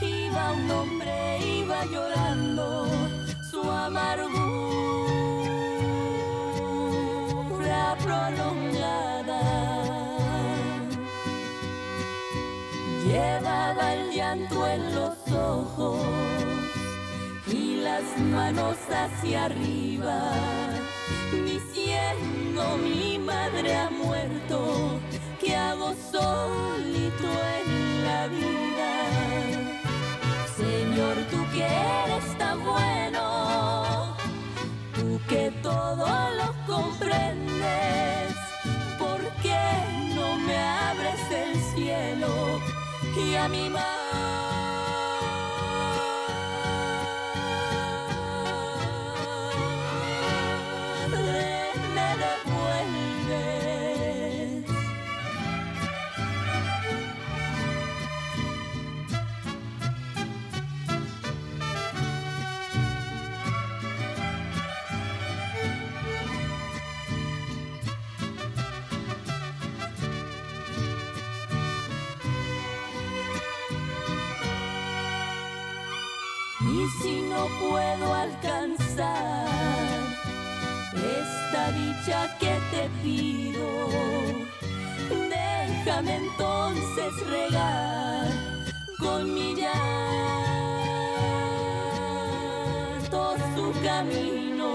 Iba un hombre, iba llorando su amargura prolongada. Llevaba el llanto en los ojos y las manos hacia arriba, diciendo mi madre ha muerto, ¿qué hago en la vida? Señor, tú que eres tan bueno, tú que todo lo comprendes, ¿por qué no me abres el cielo y a mi madre Y si no puedo alcanzar esta dicha que te pido, déjame entonces regar con mi llanto su camino.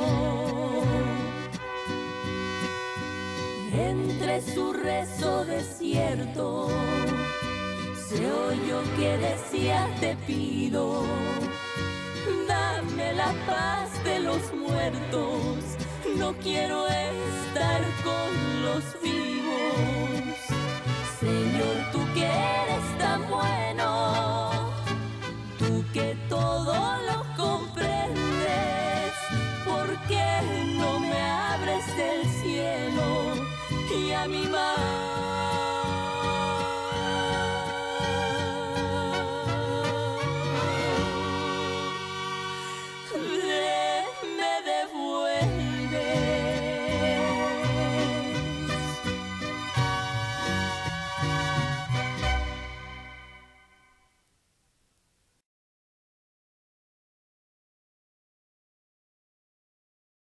Entre su rezo desierto se oyó que decía te pido Dame la paz de los muertos. No quiero estar con los vivos. Señor, tú que eres tan bueno, tú que todo lo comprendes, ¿por qué no me abres el cielo y a mi madre?